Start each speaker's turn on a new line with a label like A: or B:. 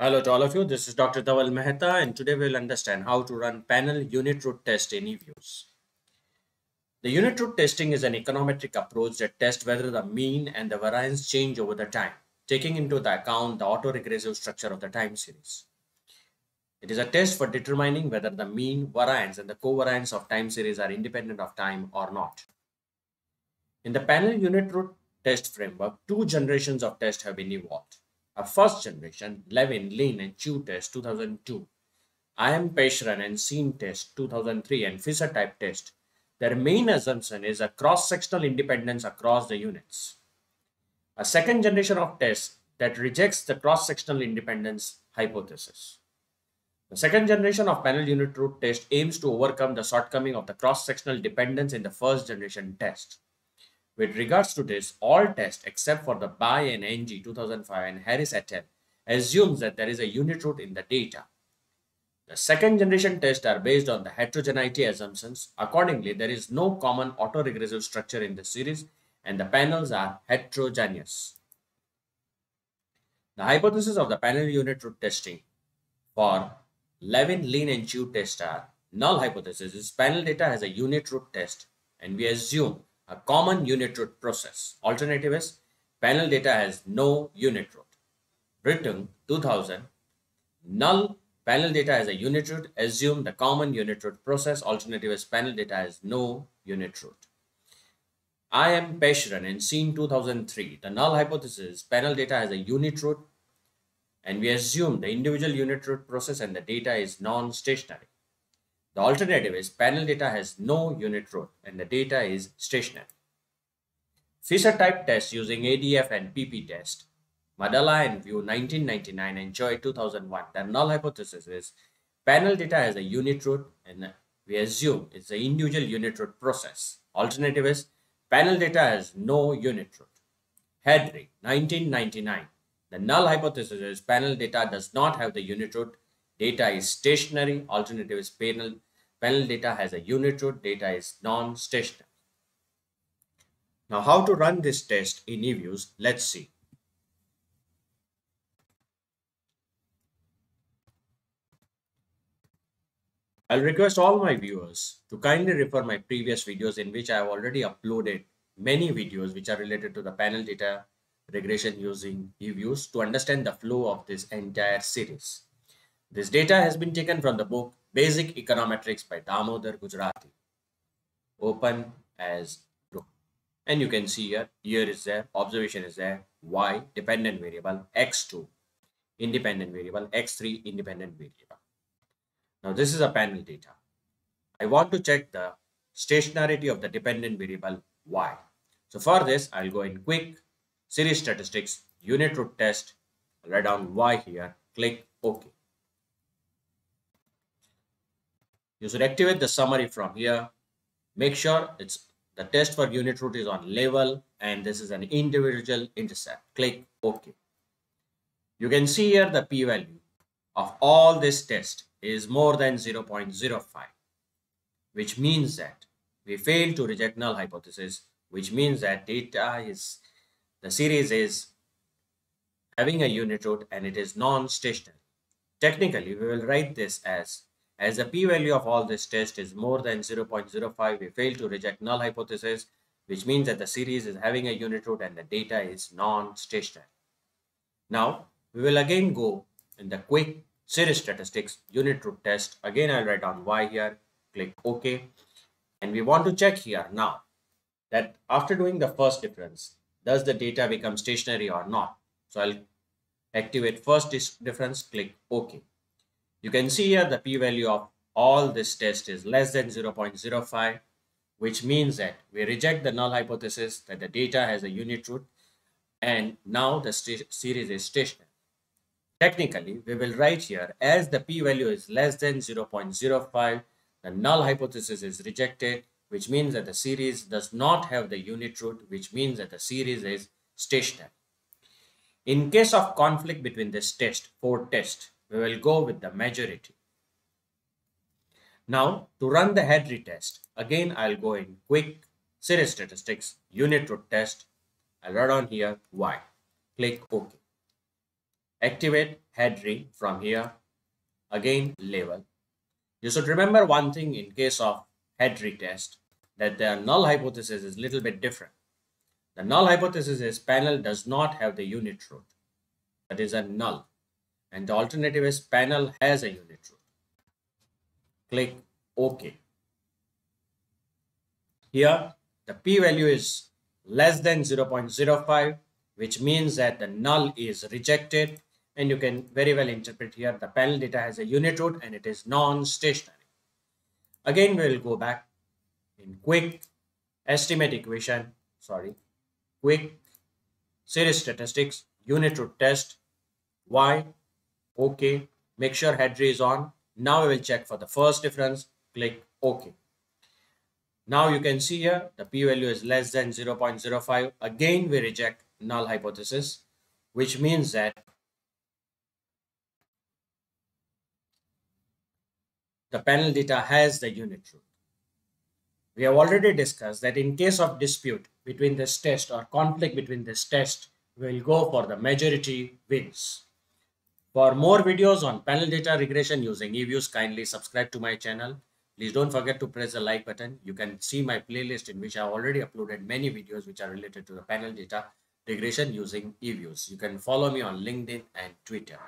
A: Hello to all of you, this is Dr. Dhaval Maheta and today we'll understand how to run panel unit root test in eViews. The unit root testing is an econometric approach that tests whether the mean and the variance change over the time, taking into the account the autoregressive structure of the time series. It is a test for determining whether the mean, variance and the covariance of time series are independent of time or not. In the panel unit root test framework, two generations of tests have been evolved a first generation Levin, Lin and Chu test 2002, IM Pesaran and Shin test 2003 and Fisher type test. Their main assumption is a cross-sectional independence across the units. A second generation of tests that rejects the cross-sectional independence hypothesis. The second generation of panel unit root test aims to overcome the shortcoming of the cross-sectional dependence in the first generation test. With regards to this, all tests except for the Bai and NG 2005 and Harris et al. assumes that there is a unit root in the data. The second generation tests are based on the heterogeneity assumptions. Accordingly, there is no common autoregressive structure in the series and the panels are heterogeneous. The hypothesis of the panel unit root testing for Levin, Lin and Chu test are null hypothesis is panel data has a unit root test and we assume a common unit root process. Alternative is panel data has no unit root. Breitung 2000 null panel data has a unit root. Assume the common unit root process. Alternative is panel data has no unit root. I am Pesaran in Shin 2003. The null hypothesis panel data has a unit root and we assume the individual unit root process and the data is non-stationary. The alternative is panel data has no unit root and the data is stationary. Fisher type test using ADF and PP test. Maddala and Wu 1999 and Choi 2001. The null hypothesis is panel data has a unit root and we assume it's the individual unit root process. Alternative is panel data has no unit root. Hadri 1999. The null hypothesis is panel data does not have the unit root. Data is stationary. Alternative is panel Panel data has a unit root, data is non-stationary. Now how to run this test in eViews, let's see. I'll request all my viewers to kindly refer my previous videos in which I have already uploaded many videos which are related to the panel data regression using eViews to understand the flow of this entire series. This data has been taken from the book Basic Econometrics by Damodar Gujarati. Open as row. And you can see here, year is there, observation is there, y, dependent variable, x2, independent variable, x3, independent variable. Now this is a panel data. I want to check the stationarity of the dependent variable y. So for this, I'll go in quick series statistics, unit root test, write down y here, click OK. You should activate the summary from here. Make sure it's the test for unit root is on level and this is an individual intercept. Click OK. You can see here the p-value of all this test is more than 0.05 which means that we fail to reject null hypothesis which means that data is the series is having a unit root and it is non-stationary. Technically, we will write this as as the p-value of all this test is more than 0.05, we fail to reject null hypothesis, which means that the series is having a unit root and the data is non-stationary. Now, we will again go in the quick series statistics unit root test. Again, I'll write down y here, click OK. And we want to check here now that after doing the first difference, does the data become stationary or not? So I'll activate first difference, click OK. You can see here the p-value of all this test is less than 0.05, which means that we reject the null hypothesis that the data has a unit root and now the series is stationary. Technically, we will write here as the p-value is less than 0.05, the null hypothesis is rejected, which means that the series does not have the unit root, which means that the series is stationary. In case of conflict between this test, four test, we will go with the majority. Now to run the Hadri test, again I'll go in quick series statistics, unit root test. I'll write on here Y. Click OK. Activate Hadri from here. Again, label. You should remember one thing in case of Hadri test that the null hypothesis is a little bit different. The null hypothesis is panel does not have the unit root. That is a null. And the alternative is panel has a unit root. Click OK. Here, the p-value is less than 0.05, which means that the null is rejected. And you can very well interpret here the panel data has a unit root and it is non-stationary. Again, we will go back in quick estimate equation, sorry, quick series statistics, unit root test, y, okay, make sure Hadri is on. Now we will check for the first difference, click OK. Now you can see here the p-value is less than 0.05. Again, we reject null hypothesis, which means that the panel data has the unit root. We have already discussed that in case of dispute between this test or conflict between this test, we will go for the majority wins. For more videos on panel data regression using eViews, kindly subscribe to my channel. Please don't forget to press the like button. You can see my playlist in which I already uploaded many videos which are related to the panel data regression using eViews. You can follow me on LinkedIn and Twitter.